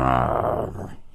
あ